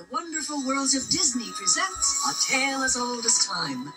The Wonderful World of Disney presents A Tale as Old as Time.